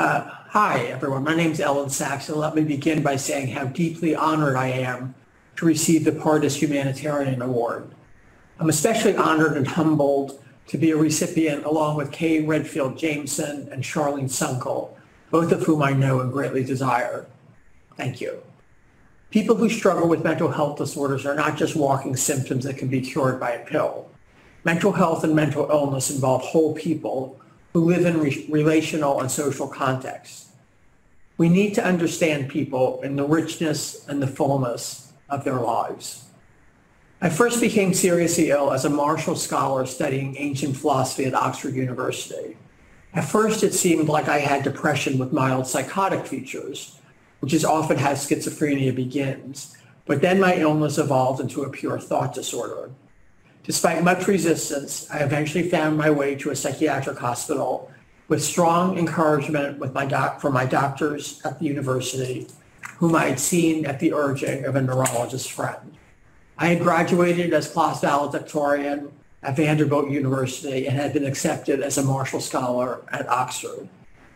Uh, hi, everyone. My name is Elyn Saks, and let me begin by saying how deeply honored I am to receive the Pardes Humanitarian Award. I'm especially honored and humbled to be a recipient along with Kay Redfield Jamison and Charlene Sunkel, both of whom I know and greatly desire. Thank you. People who struggle with mental health disorders are not just walking symptoms that can be cured by a pill. Mental health and mental illness involve whole people who live in re- relational and social contexts. We need to understand people in the richness and the fullness of their lives. I first became seriously ill as a Marshall Scholar studying ancient philosophy at Oxford University. At first, it seemed like I had depression with mild psychotic features, which is often how schizophrenia begins. But then my illness evolved into a pure thought disorder. Despite much resistance, I eventually found my way to a psychiatric hospital with strong encouragement with my doc- from my doctors at the university, whom I had seen at the urging of a neurologist friend. I had graduated as class valedictorian at Vanderbilt University and had been accepted as a Marshall Scholar at Oxford.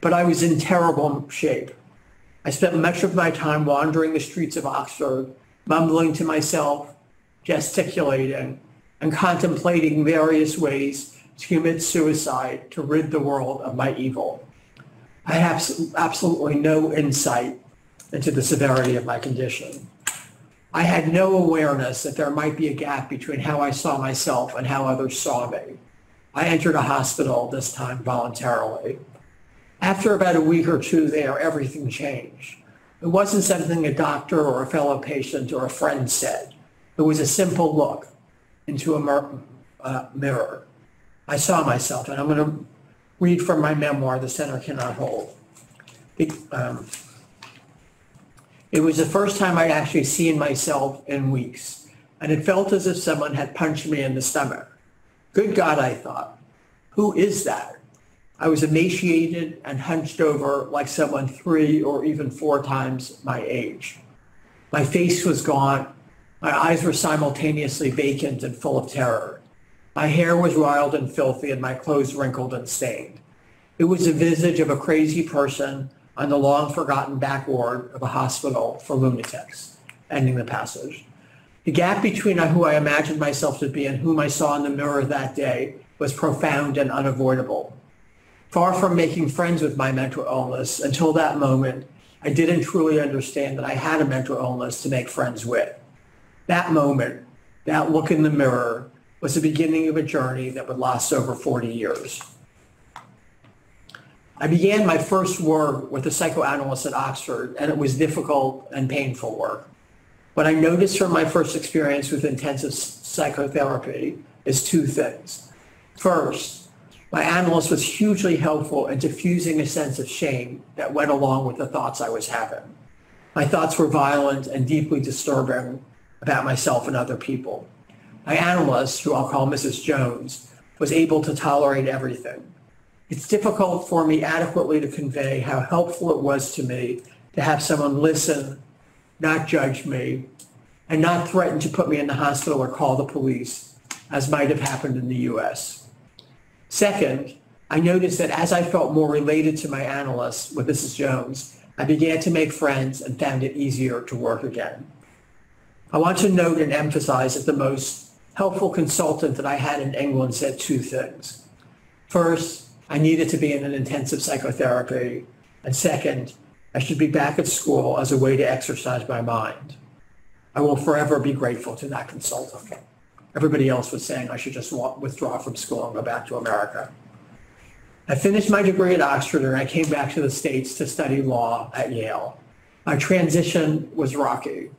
But I was in terrible shape. I spent much of my time wandering the streets of Oxford, mumbling to myself, gesticulating, and contemplating various ways to commit suicide to rid the world of my evil. I had absolutely no insight into the severity of my condition. I had no awareness that there might be a gap between how I saw myself and how others saw me. I entered a hospital this time voluntarily. After about a week or two there, everything changed. It wasn't something a doctor or a fellow patient or a friend said. It was a simple look into a uh, mirror. I saw myself, and I'm going to read from my memoir, The Center Cannot Hold. It, um, it was the first time I'd actually seen myself in weeks, and it felt as if someone had punched me in the stomach. Good God, I thought, who is that? I was emaciated and hunched over like someone three or even four times my age. My face was gaunt. My eyes were simultaneously vacant and full of terror. My hair was wild and filthy and my clothes wrinkled and stained. It was the visage of a crazy person on the long forgotten back ward of a hospital for lunatics, ending the passage. The gap between who I imagined myself to be and whom I saw in the mirror that day was profound and unavoidable. Far from making friends with my mental illness, until that moment, I didn't truly understand that I had a mental illness to make friends with. That moment, that look in the mirror, was the beginning of a journey that would last over 40 years. I began my first work with a psychoanalyst at Oxford, and it was difficult and painful work. What I noticed from my first experience with intensive psychotherapy is two things. First, my analyst was hugely helpful in diffusing a sense of shame that went along with the thoughts I was having. My thoughts were violent and deeply disturbing about myself and other people. My analyst, who I'll call Mrs. Jones, was able to tolerate everything it's difficult for me adequately to convey how helpful it was to me to have someone listen, not judge me, and not threaten to put me in the hospital or call the police, as might have happened in the U.S. Second, I noticed that as I felt more related to my analyst with Mrs. Jones, I began to make friends and found it easier to work again. I want to note and emphasize that the most helpful consultant that I had in England said two things. First, I needed to be in an intensive psychotherapy. And second, I should be back at school as a way to exercise my mind. I will forever be grateful to that consultant. Everybody else was saying I should just withdraw from school and go back to America. I finished my degree at Oxford and I came back to the States to study law at Yale. My transition was rocky.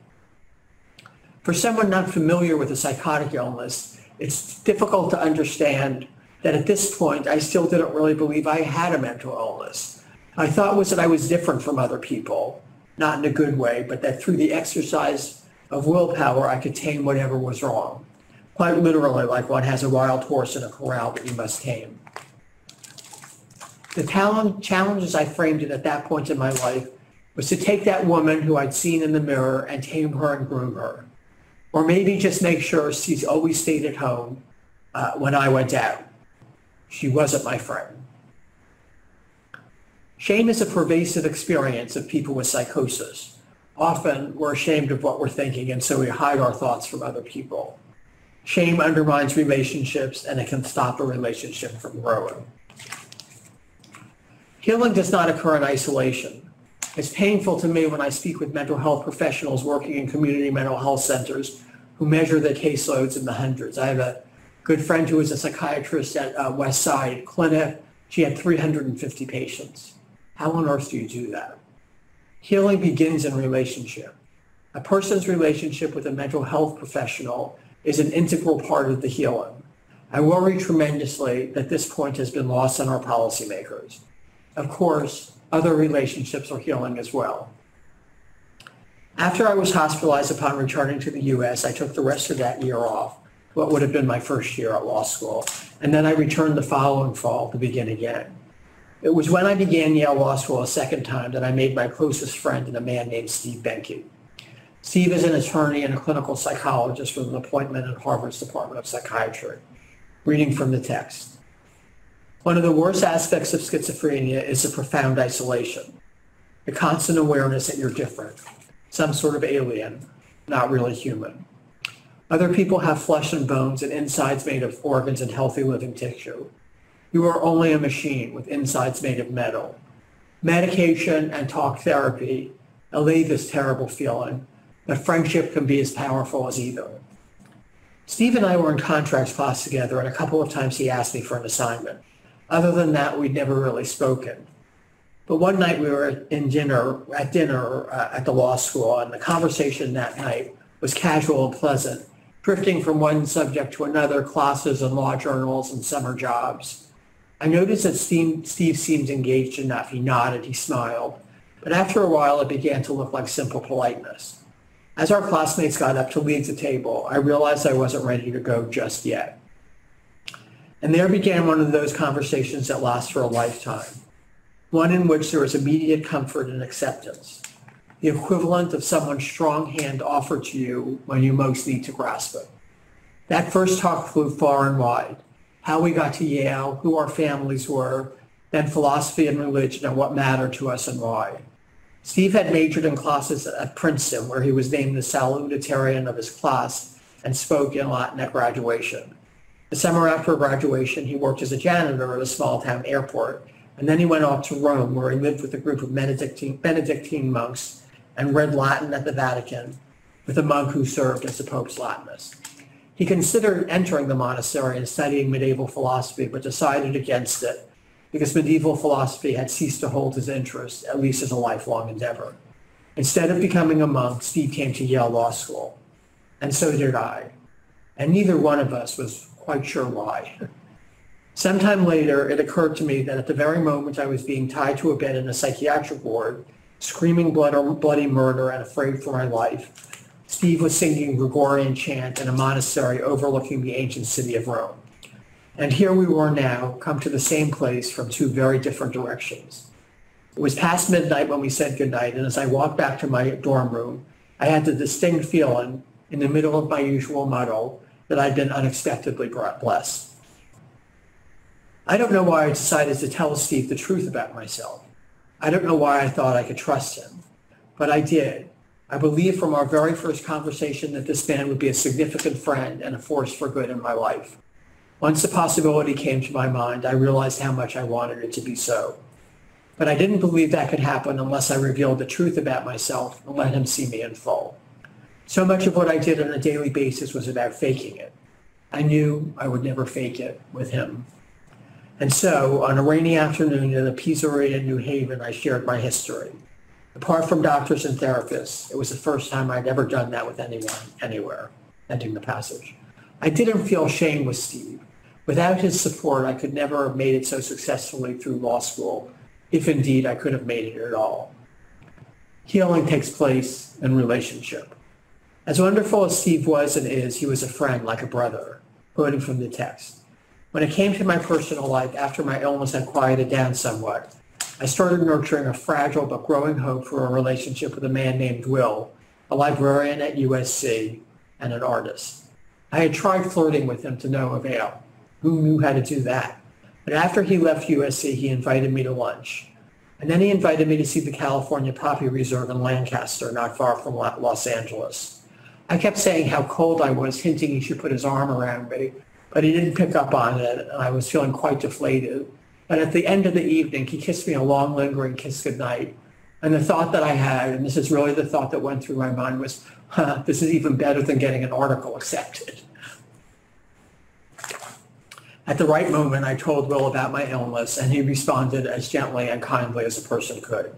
For someone not familiar with a psychotic illness, it's difficult to understand that at this point, I still didn't really believe I had a mental illness. I thought was that I was different from other people, not in a good way, but that through the exercise of willpower, I could tame whatever was wrong. Quite literally, like one has a wild horse in a corral that you must tame. The challenges I framed it at that point in my life was to take that woman who I'd seen in the mirror and tame her and groom her. Or maybe just make sure she's always stayed at home uh, when I went out. She wasn't my friend. Shame is a pervasive experience of people with psychosis. Often we're ashamed of what we're thinking and so we hide our thoughts from other people. Shame undermines relationships and it can stop a relationship from growing. Healing does not occur in isolation. It's painful to me when I speak with mental health professionals working in community mental health centers who measure their caseloads in the hundreds. I have a good friend who is a psychiatrist at uh, West Side Clinic. She had 350 patients. How on earth do you do that? Healing begins in relationship. A person's relationship with a mental health professional is an integral part of the healing. I worry tremendously that this point has been lost on our policymakers. Of course, other relationships are healing as well. After I was hospitalized upon returning to the U.S., I took the rest of that year off, what would have been my first year at law school, and then I returned the following fall to begin again. It was when I began Yale Law School a second time that I made my closest friend in a man named Steve Behnke. Steve is an attorney and a clinical psychologist with an appointment at Harvard's Department of Psychiatry. Reading from the text. One of the worst aspects of schizophrenia is the profound isolation, the constant awareness that you're different, some sort of alien, not really human. Other people have flesh and bones and insides made of organs and healthy living tissue. You are only a machine with insides made of metal. Medication and talk therapy allay this terrible feeling, but friendship can be as powerful as either. Steve and I were in contracts class together, and a couple of times he asked me for an assignment. Other than that, we'd never really spoken. But one night we were in dinner, at dinner uh, at the law school, and the conversation that night was casual and pleasant, drifting from one subject to another, classes and law journals and summer jobs. I noticed that Steve, Steve seemed engaged enough. He nodded, he smiled. But after a while, it began to look like simple politeness. As our classmates got up to leave the table, I realized I wasn't ready to go just yet. And there began one of those conversations that last for a lifetime, one in which there was immediate comfort and acceptance, the equivalent of someone's strong hand offered to you when you most need to grasp it. That first talk flew far and wide, how we got to Yale, who our families were, then philosophy and religion and what mattered to us and why. Steve had majored in classes at Princeton, where he was named the salutatorian of his class and spoke in Latin at graduation. The summer after graduation, he worked as a janitor at a small town airport, and then he went off to Rome, where he lived with a group of Benedictine, Benedictine monks and read Latin at the Vatican with a monk who served as the Pope's Latinist. He considered entering the monastery and studying medieval philosophy, but decided against it because medieval philosophy had ceased to hold his interest, at least as a lifelong endeavor. Instead of becoming a monk, Steve came to Yale Law School, and so did I. And neither one of us was quite sure why. Sometime later, it occurred to me that at the very moment I was being tied to a bed in a psychiatric ward, screaming blood, bloody murder and afraid for my life, Steve was singing Gregorian chant in a monastery overlooking the ancient city of Rome. And here we were now, come to the same place from two very different directions. It was past midnight when we said goodnight, and as I walked back to my dorm room, I had the distinct feeling, in the middle of my usual muddle, that I'd been unexpectedly blessed. I don't know why I decided to tell Steve the truth about myself. I don't know why I thought I could trust him, but I did. I believed from our very first conversation that this man would be a significant friend and a force for good in my life. Once the possibility came to my mind, I realized how much I wanted it to be so. But I didn't believe that could happen unless I revealed the truth about myself and let him see me in full. So much of what I did on a daily basis was about faking it. I knew I would never fake it with him. And so, on a rainy afternoon in a pizzeria in New Haven, I shared my history. Apart from doctors and therapists, it was the first time I'd ever done that with anyone, anywhere, ending the passage. I didn't feel shame with Steve. Without his support, I could never have made it so successfully through law school, if indeed I could have made it at all. Healing takes place in relationship. As wonderful as Steve was and is, he was a friend like a brother, quoting from the text. When it came to my personal life after my illness had quieted down somewhat, I started nurturing a fragile but growing hope for a relationship with a man named Will, a librarian at USC and an artist. I had tried flirting with him to no avail. Who knew how to do that? But after he left USC, he invited me to lunch. And then he invited me to see the California Poppy Reserve in Lancaster, not far from Los Angeles. I kept saying how cold I was, hinting he should put his arm around me, but he didn't pick up on it, and I was feeling quite deflated. But at the end of the evening, he kissed me a long, lingering kiss goodnight. And the thought that I had, and this is really the thought that went through my mind, was, huh, this is even better than getting an article accepted. At the right moment, I told Will about my illness, and he responded as gently and kindly as a person could.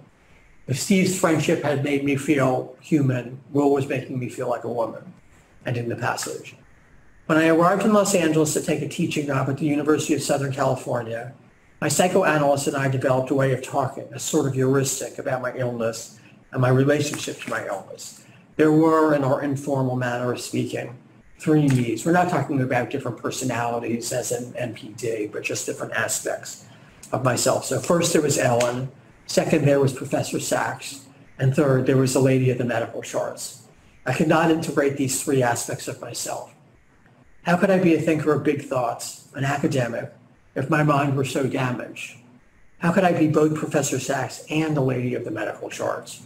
If Steve's friendship had made me feel human, Will was making me feel like a woman. Ending the passage. When I arrived in Los Angeles to take a teaching job at the University of Southern California, my psychoanalyst and I developed a way of talking, a sort of heuristic about my illness and my relationship to my illness. There were, in our informal manner of speaking, three needs. We're not talking about different personalities as in NPD, but just different aspects of myself. So first there was Elyn. Second, there was Professor Saks. And third, there was the lady of the medical charts. I could not integrate these three aspects of myself. How could I be a thinker of big thoughts, an academic, if my mind were so damaged? How could I be both Professor Saks and the lady of the medical charts?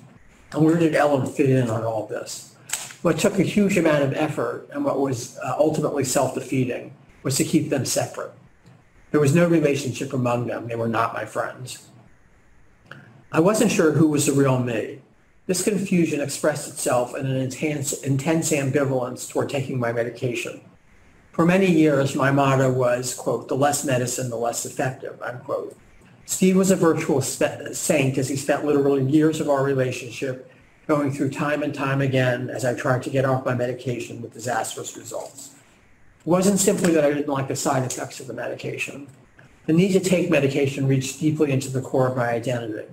And where did Elyn fit in on all this? What took a huge amount of effort and what was uh, ultimately self-defeating was to keep them separate. There was no relationship among them. They were not my friends. I wasn't sure who was the real me. This confusion expressed itself in an intense, intense ambivalence toward taking my medication. For many years, my motto was, quote, the less medicine, the less effective, unquote. Steve was a virtual saint as he spent literally years of our relationship going through time and time again as I tried to get off my medication with disastrous results. It wasn't simply that I didn't like the side effects of the medication. The need to take medication reached deeply into the core of my identity.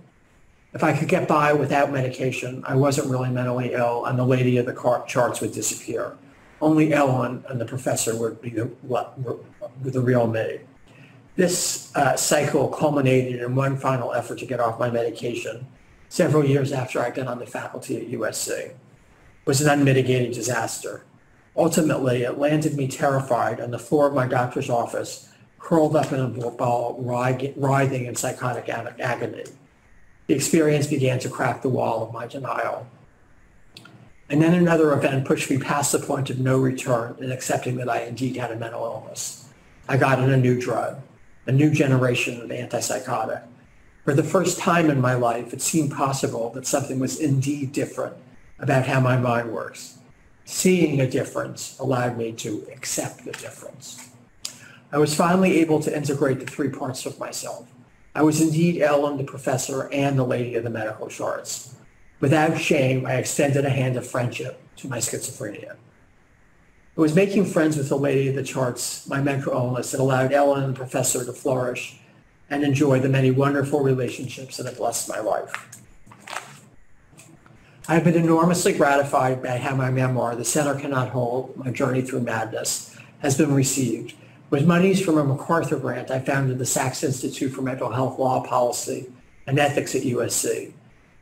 If I could get by without medication, I wasn't really mentally ill and the lady of the car- charts would disappear. Only Elyn and the professor would be the, the real me. This uh, cycle culminated in one final effort to get off my medication several years after I'd been on the faculty at USC. It was an unmitigated disaster. Ultimately, it landed me terrified on the floor of my doctor's office, curled up in a ball, writhing in psychotic agony. The experience began to crack the wall of my denial. And then another event pushed me past the point of no return in accepting that I indeed had a mental illness. I got on a new drug, a new generation of antipsychotic. For the first time in my life, it seemed possible that something was indeed different about how my mind works. Seeing a difference allowed me to accept the difference. I was finally able to integrate the three parts of myself. I was indeed Elyn, the professor, and the lady of the medical charts. Without shame, I extended a hand of friendship to my schizophrenia. It was making friends with the lady of the charts, my mental illness, that allowed Elyn and the professor to flourish and enjoy the many wonderful relationships that have blessed my life. I have been enormously gratified by how my memoir, The Center Cannot Hold, My Journey Through Madness, has been received with monies from a MacArthur grant, I founded the Saks Institute for Mental Health Law Policy and Ethics at USC.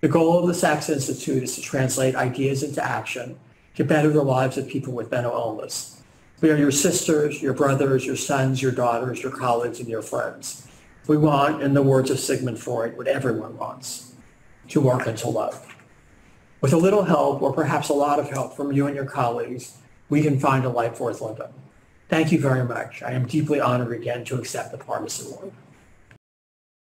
The goal of the Saks Institute is to translate ideas into action to better the lives of people with mental illness. We are your sisters, your brothers, your sons, your daughters, your colleagues, and your friends. We want, in the words of Sigmund Freud, what everyone wants, to work and to love. With a little help, or perhaps a lot of help from you and your colleagues, we can find a life worth living. Thank you very much. I am deeply honored again to accept the Pardes Award.